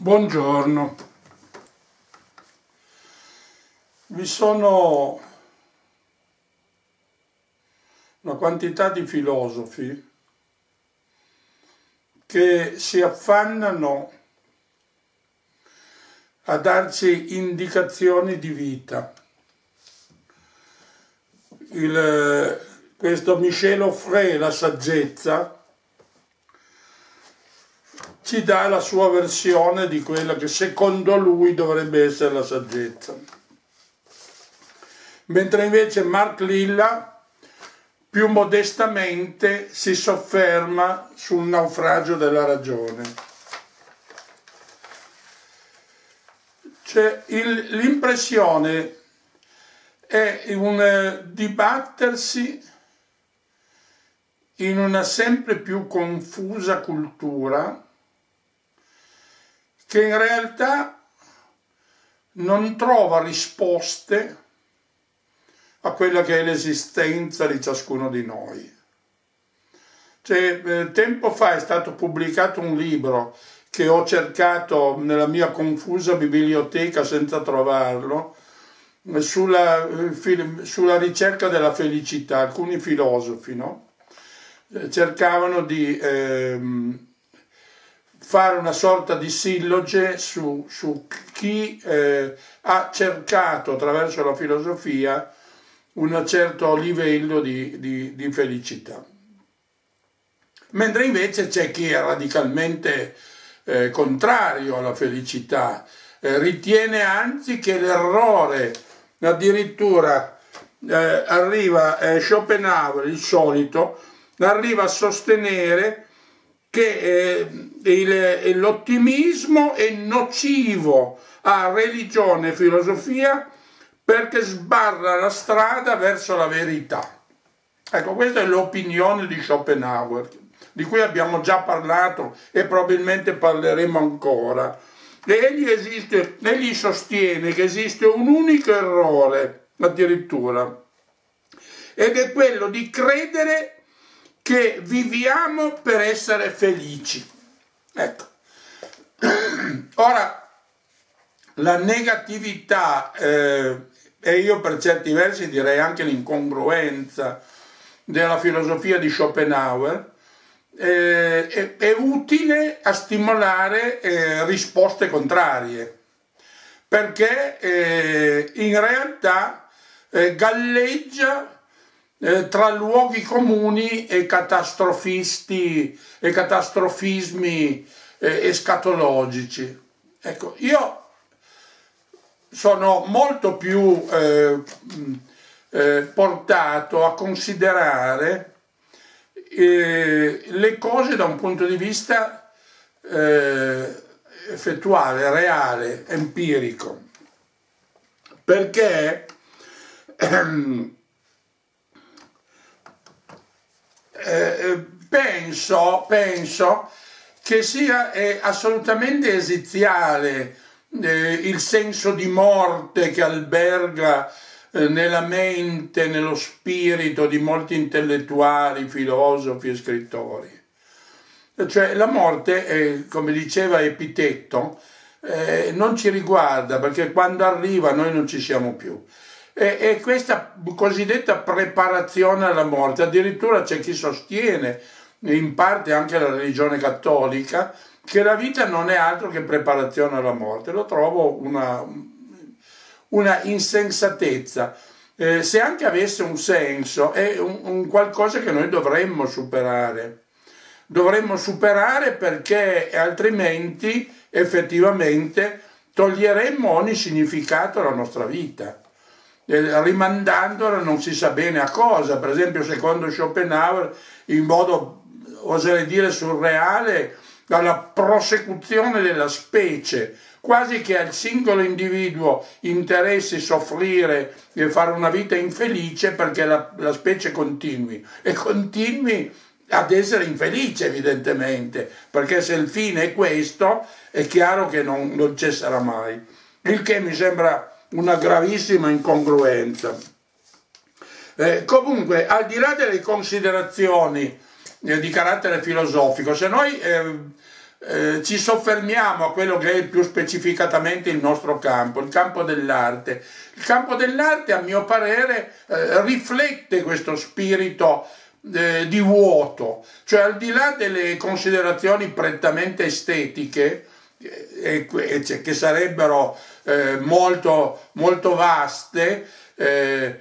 Buongiorno. Vi sono una quantità di filosofi che si affannano a darci indicazioni di vita. Il, questo Michel Offray, la saggezza, ci dà la sua versione di quella che secondo lui dovrebbe essere la saggezza. Mentre invece Mark Lilla più modestamente si sofferma sul naufragio della ragione. Cioè, l'impressione è un eh, dibattersi in una sempre più confusa cultura che in realtà non trova risposte a quella che è l'esistenza di ciascuno di noi. Cioè, eh, tempo fa è stato pubblicato un libro che ho cercato nella mia confusa biblioteca senza trovarlo, eh, sulla, eh, sulla ricerca della felicità. Alcuni filosofi no? cercavano di ehm, fare una sorta di silloge su, su chi eh, ha cercato attraverso la filosofia un certo livello di, di, di felicità. Mentre invece c'è chi è radicalmente eh, contrario alla felicità, eh, ritiene anzi che l'errore addirittura eh, arriva eh, Schopenhauer, il solito, arriva a sostenere che eh, l'ottimismo è nocivo a religione e filosofia perché sbarra la strada verso la verità. Ecco, questa è l'opinione di Schopenhauer, di cui abbiamo già parlato e probabilmente parleremo ancora. Egli, esiste, egli sostiene che esiste un unico errore, addirittura, ed è quello di credere che viviamo per essere felici. Ecco. Ora, la negatività eh, e io per certi versi direi anche l'incongruenza della filosofia di Schopenhauer eh, è, è, utile a stimolare eh, risposte contrarie perché eh, in realtà eh, galleggia eh, tra luoghi comuni e catastrofisti e catastrofismi eh, escatologici. Ecco, io sono molto più eh, eh portato a considerare eh, le cose da un punto di vista effettuale, reale, empirico, perché ehm, Eh, penso, penso, che sia eh, assolutamente esiziale eh, il senso di morte che alberga eh, nella mente, nello spirito di molti intellettuali, filosofi e scrittori. Cioè la morte, come diceva Epitetto, eh, non ci riguarda perché quando arriva noi non ci siamo più. E, e questa cosiddetta preparazione alla morte, addirittura c'è chi sostiene, in parte anche la religione cattolica, che la vita non è altro che preparazione alla morte. Lo trovo una, una insensatezza. Eh, se anche avesse un senso, è un, un, qualcosa che noi dovremmo superare. Dovremmo superare perché altrimenti effettivamente toglieremmo ogni significato alla nostra vita. Rimandandola non si sa bene a cosa, per esempio secondo Schopenhauer in modo oserei dire surreale alla prosecuzione della specie, quasi che al singolo individuo interessi soffrire e fare una vita infelice perché la, la specie continui. E continui ad essere infelice evidentemente, perché se il fine è questo è chiaro che non, non cesserà mai. Il che mi sembra una gravissima incongruenza. Eh, comunque, al di là delle considerazioni eh, di carattere filosofico, se noi eh, eh, ci soffermiamo a quello che è più specificatamente il nostro campo, il campo dell'arte. Il campo dell'arte, a mio parere, eh, riflette questo spirito eh, di vuoto, cioè al di là delle considerazioni prettamente estetiche, eh, cioè, che sarebbero eh, molto, molto vaste, eh,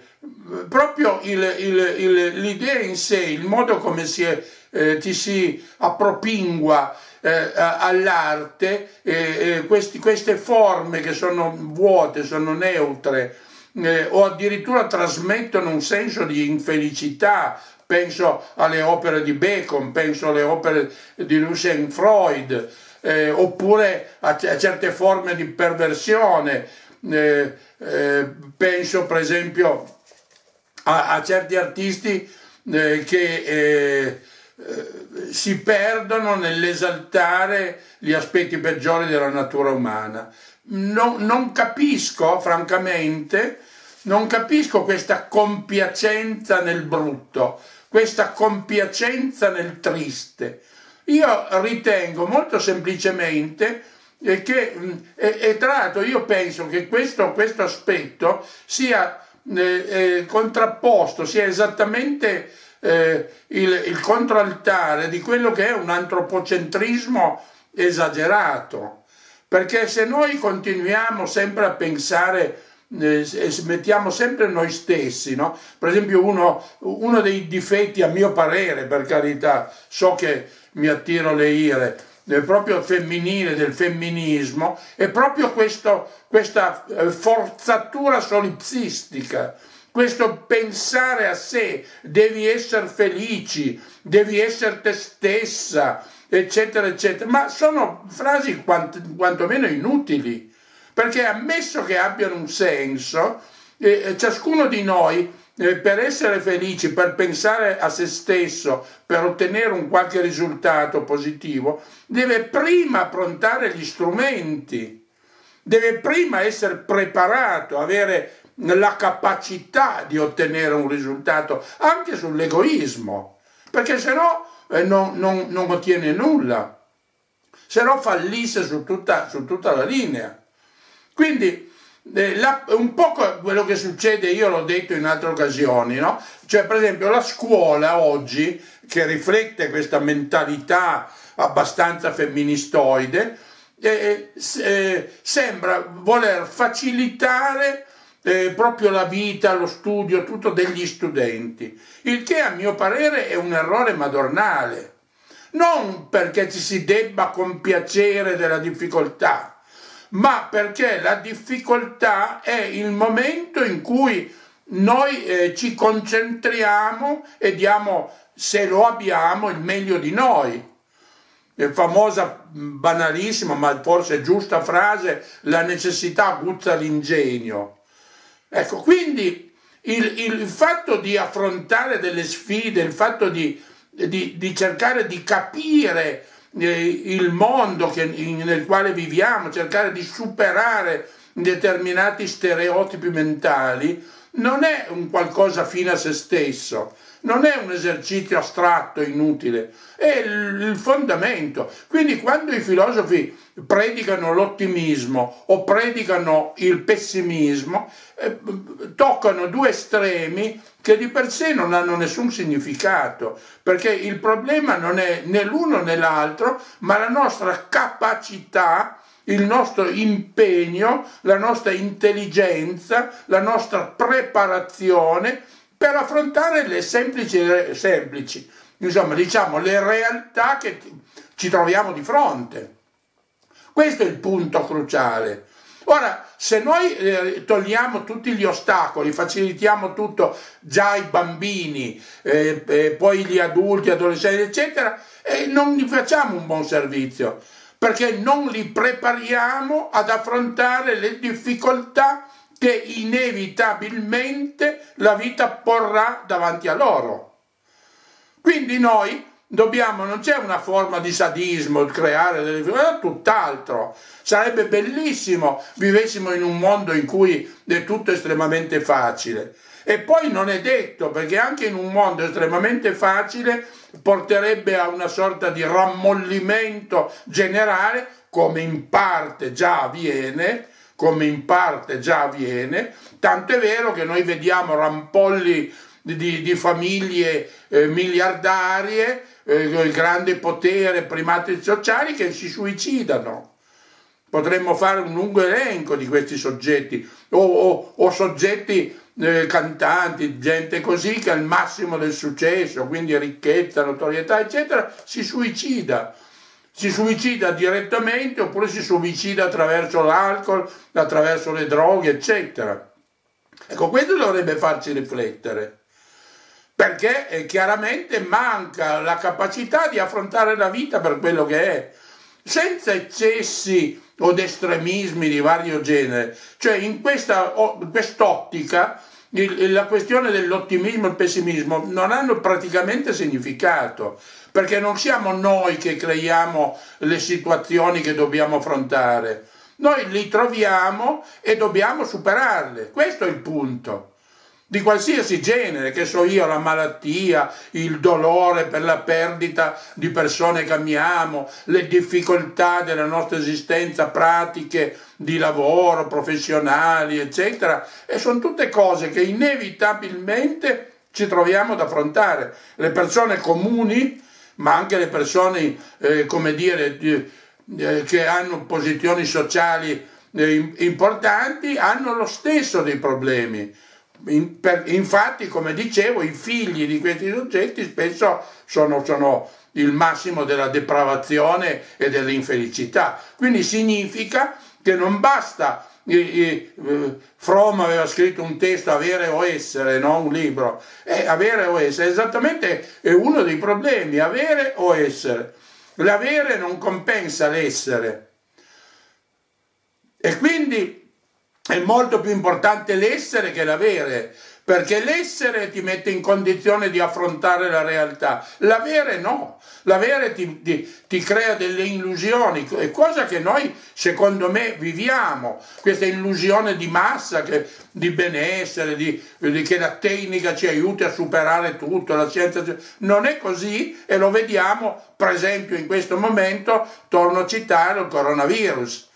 proprio l'idea in sé, il modo come si è, eh, ci si appropingua eh, all'arte, queste forme che sono vuote, sono neutre, eh, o addirittura trasmettono un senso di infelicità, penso alle opere di Bacon, penso alle opere di Lucien Freud, eh, oppure a, a, certe forme di perversione, eh, eh, penso per esempio a, a certi artisti eh, che eh, si perdono nell'esaltare gli aspetti peggiori della natura umana. Non, non capisco, francamente, non capisco questa compiacenza nel brutto, questa compiacenza nel triste. Io ritengo molto semplicemente eh, che, mm, e, e tra l'altro io penso che questo, questo aspetto sia eh, eh, contrapposto, sia esattamente eh, il, il controaltare di quello che è un antropocentrismo esagerato. Perché se noi continuiamo sempre a pensare eh, mettiamo sempre noi stessi, no? Per esempio uno, uno, dei difetti, a mio parere, per carità, so che mi attiro le ire, del proprio femminile, del femminismo, è proprio questo, questa eh, forzatura solipsistica questo pensare a sé, devi essere felici, devi essere te stessa, eccetera, eccetera, ma sono frasi quant, quantomeno inutili, perché ammesso che abbiano un senso, eh, ciascuno di noi eh, per essere felici, per pensare a se stesso, per ottenere un qualche risultato positivo, deve prima approntare gli strumenti, deve prima essere preparato, avere la capacità di ottenere un risultato, anche sull'egoismo, perché se no eh, non, non, non, ottiene nulla, se no fallisse su tutta, su tutta la linea. Quindi eh, la, un po' quello che succede, io l'ho detto in altre occasioni, no? cioè per esempio la scuola oggi, che riflette questa mentalità abbastanza femministoide, eh, eh, sembra voler facilitare eh, proprio la vita, lo studio, tutto degli studenti, il che a mio parere è un errore madornale, non perché ci si debba compiacere della difficoltà, ma perché la difficoltà è il momento in cui noi eh, ci concentriamo e diamo, se lo abbiamo, il meglio di noi. La famosa, banalissima, ma forse giusta frase, la necessità guzza l'ingegno. Ecco, quindi il, il, fatto di affrontare delle sfide, il fatto di, di, di cercare di capire il mondo che, nel quale viviamo, cercare di superare determinati stereotipi mentali, non è un qualcosa fine a se stesso, non è un esercizio astratto, inutile, è il fondamento. Quindi quando i filosofi predicano l'ottimismo o predicano il pessimismo, eh, toccano due estremi che di per sé non hanno nessun significato, perché il problema non è né l'uno né l'altro, ma la nostra capacità il nostro impegno, la nostra intelligenza, la nostra preparazione per affrontare le semplici, semplici, insomma, diciamo, le realtà che ci troviamo di fronte. Questo è il punto cruciale. Ora, se noi eh, togliamo tutti gli ostacoli, facilitiamo tutto già ai bambini, eh, eh, poi gli adulti, adolescenti, eccetera, non gli facciamo un buon servizio, perché non li prepariamo ad affrontare le difficoltà che inevitabilmente la vita porrà davanti a loro. Quindi noi dobbiamo, non c'è una forma di sadismo, il creare delle figure, tutt'altro. Sarebbe bellissimo vivessimo in un mondo in cui è tutto estremamente facile. E poi non è detto, perché anche in un mondo estremamente facile porterebbe a una sorta di rammollimento generale, come in parte già avviene, come in parte già avviene, tanto è vero che noi vediamo rampolli di, di famiglie eh, miliardarie, eh, grande potere, primati sociali che si suicidano. Potremmo fare un lungo elenco di questi soggetti, o, o, o soggetti eh, cantanti, gente così che al massimo del successo, quindi ricchezza, notorietà, eccetera, si suicida. Si suicida direttamente oppure si suicida attraverso l'alcol, attraverso le droghe, eccetera. Ecco, questo dovrebbe farci riflettere perché eh, chiaramente manca la capacità di affrontare la vita per quello che è, senza eccessi o estremismi di vario genere. Cioè in questa, quest'ottica la questione dell'ottimismo e il pessimismo non hanno praticamente significato, perché non siamo noi che creiamo le situazioni che dobbiamo affrontare, noi li troviamo e dobbiamo superarle, questo è il punto. Di qualsiasi genere, che so io, la malattia, il dolore per la perdita di persone che amiamo, le difficoltà della nostra esistenza, pratiche di lavoro, professionali, eccetera, e sono tutte cose che inevitabilmente ci troviamo ad affrontare. Le persone comuni, ma anche le persone, eh, come dire, eh, che hanno posizioni sociali eh, importanti, hanno lo stesso dei problemi Infatti, come dicevo, i figli di questi soggetti spesso sono, sono il massimo della depravazione e dell'infelicità. Quindi significa che non basta Fromm aveva scritto un testo avere o essere, no? un libro, eh, avere o essere, esattamente è uno dei problemi, avere o essere. L'avere non compensa l'essere. E quindi è molto più importante l'essere che l'avere, perché l'essere ti mette in condizione di affrontare la realtà, l'avere no, l'avere ti, ti, ti, crea delle illusioni, cosa che noi secondo me viviamo, questa illusione di massa, che, di benessere, di, di, che la tecnica ci aiuti a superare tutto, la scienza, non è così e lo vediamo per esempio in questo momento, torno a citare il coronavirus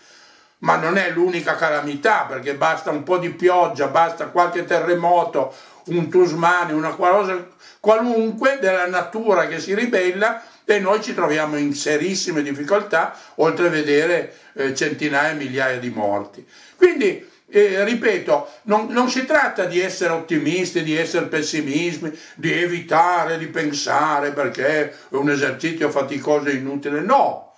ma non è l'unica calamità perché basta un po' di pioggia, basta qualche terremoto, un tusmani, una cosa qualunque della natura che si ribella e noi ci troviamo in serissime difficoltà oltre a vedere eh, centinaia e migliaia di morti. Quindi, eh, ripeto, non, non, si tratta di essere ottimisti, di essere pessimisti, di evitare di pensare perché è un esercizio faticoso e inutile, no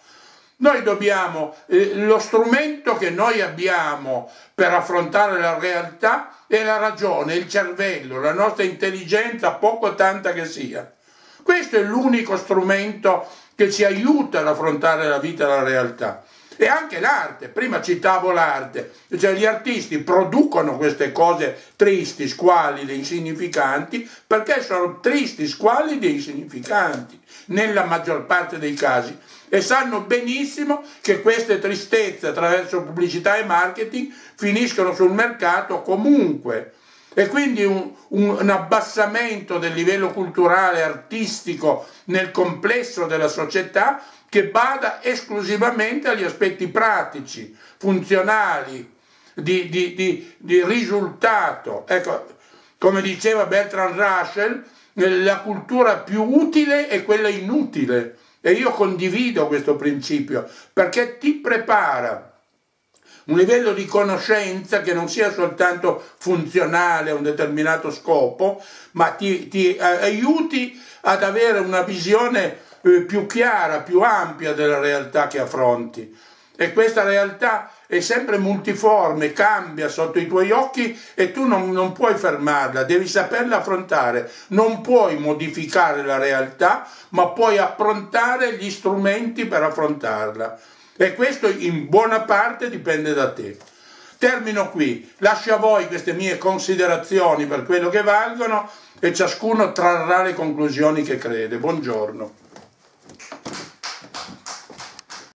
noi dobbiamo, eh, lo strumento che noi abbiamo per affrontare la realtà è la ragione, il cervello, la nostra intelligenza, poco o tanta che sia. Questo è l'unico strumento che ci aiuta ad affrontare la vita e la realtà. E anche l'arte, prima citavo l'arte, cioè gli artisti producono queste cose tristi, squallide, insignificanti, perché sono tristi, squallide insignificanti, nella maggior parte dei casi e sanno benissimo che queste tristezze attraverso pubblicità e marketing finiscono sul mercato comunque. E quindi un, un, un abbassamento del livello culturale, artistico nel complesso della società che bada esclusivamente agli aspetti pratici, funzionali, di, di, di, di risultato. Ecco, come diceva Bertrand Russell, la cultura più utile è quella inutile e io condivido questo principio perché ti prepara un livello di conoscenza che non sia soltanto funzionale a un determinato scopo, ma ti, ti aiuti ad avere una visione eh, più chiara, più ampia della realtà che affronti. E questa realtà è sempre multiforme, cambia sotto i tuoi occhi e tu non, non, puoi fermarla, devi saperla affrontare, non puoi modificare la realtà, ma puoi approntare gli strumenti per affrontarla. E questo in buona parte dipende da te. Termino qui, lascio a voi queste mie considerazioni per quello che valgono e ciascuno trarrà le conclusioni che crede. Buongiorno.